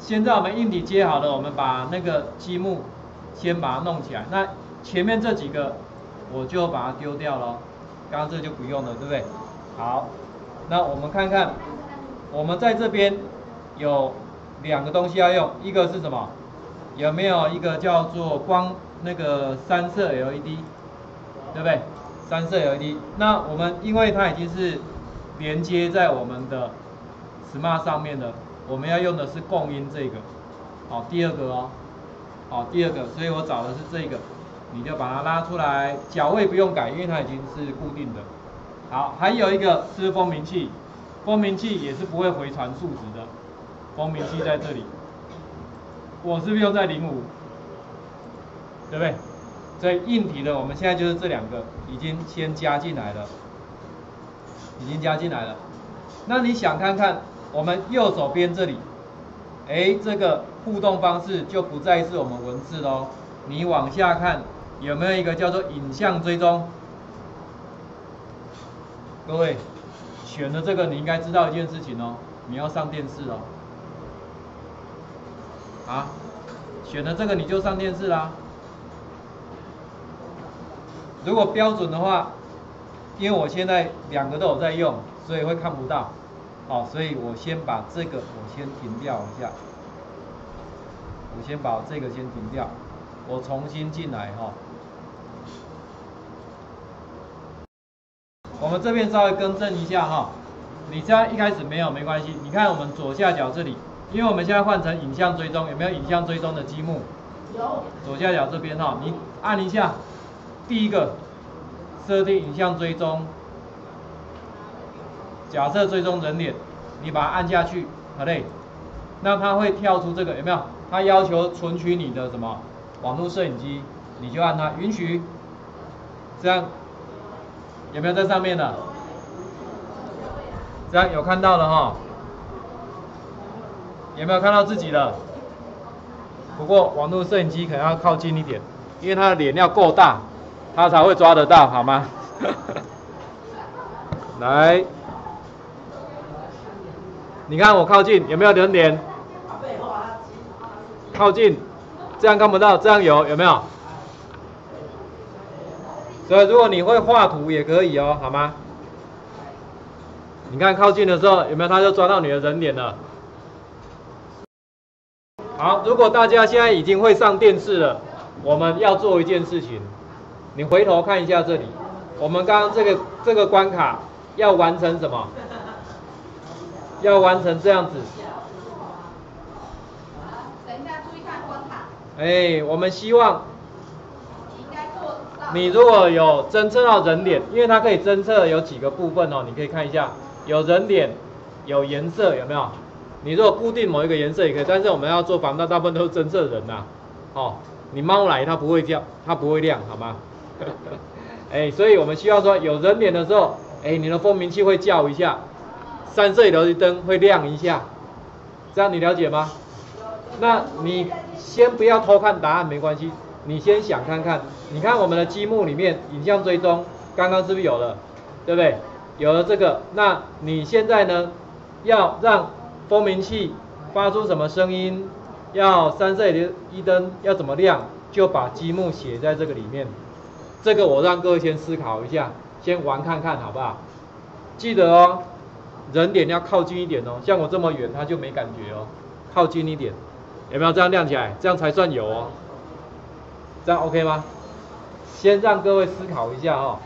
现在我们硬体接好了，我们把那个积木先把它弄起来。那前面这几个我就把它丢掉了，刚刚这就不用了，对不对？好，那我们看看，我们在这边有两个东西要用，一个是什么？有没有一个叫做光那个三色 LED，对不对？三色 LED。那我们因为它已经是连接在我们的 Smart 上面的，我们要用的是共音这个，好，第二个哦，好，第二个，所以我找的是这个，你就把它拉出来，脚位不用改，因为它已经是固定的。好，还有一个是蜂鸣器，蜂鸣器也是不会回传数值的，蜂鸣器在这里。我是不是用在零五？对不对？所以硬体的我们现在就是这两个已经先加进来了，已经加进来了。那你想看看我们右手边这里，哎，这个互动方式就不再是我们文字喽。你往下看有没有一个叫做影像追踪？各位选的这个你应该知道一件事情哦，你要上电视哦。啊，选了这个你就上电视啦。如果标准的话，因为我现在两个都有在用，所以会看不到。好，所以我先把这个我先停掉一下。我先把这个先停掉，我重新进来哈。我们这边稍微更正一下哈，你这样一开始没有没关系。你看我们左下角这里。因为我们现在换成影像追踪，有没有影像追踪的积木？有。左下角这边哈，你按一下，第一个设定影像追踪，假设追踪人脸，你把它按下去，好嘞，那它会跳出这个有没有？它要求存取你的什么网络摄影机，你就按它允许，这样有没有在上面的？这样有看到了哈。有没有看到自己的？不过网络摄影机可能要靠近一点，因为它的脸要够大，它才会抓得到，好吗？来，你看我靠近，有没有人脸？靠近，这样看不到，这样有，有没有？所以如果你会画图也可以哦，好吗？你看靠近的时候有没有？它就抓到你的人脸了。好，如果大家现在已经会上电视了，我们要做一件事情，你回头看一下这里，我们刚刚这个这个关卡要完成什么？要完成这样子。等一下，注意看关卡。哎，我们希望你如果有侦测到人脸，因为它可以侦测有几个部分哦，你可以看一下，有人脸，有颜色，有没有？你如果固定某一个颜色也可以，但是我们要做防盗，大部分都是侦测人呐。哦，你猫来它不会叫，它不会亮，好吗？哎，所以我们希望说有人脸的时候，哎，你的蜂鸣器会叫一下，三色 LED 灯会亮一下，这样你了解吗？那你先不要偷看答案没关系，你先想看看，你看我们的积木里面影像追踪，刚刚是不是有了？对不对？有了这个，那你现在呢，要让蜂鸣器发出什么声音？要三色的一灯要怎么亮？就把积木写在这个里面。这个我让各位先思考一下，先玩看看好不好？记得哦，人脸要靠近一点哦，像我这么远他就没感觉哦，靠近一点，有没有这样亮起来？这样才算有哦。这样 OK 吗？先让各位思考一下哦。